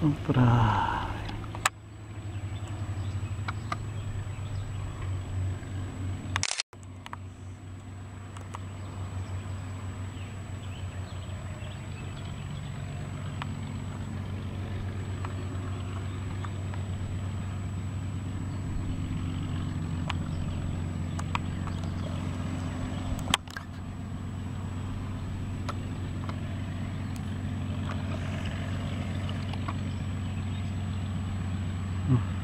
Vamos pra Mm.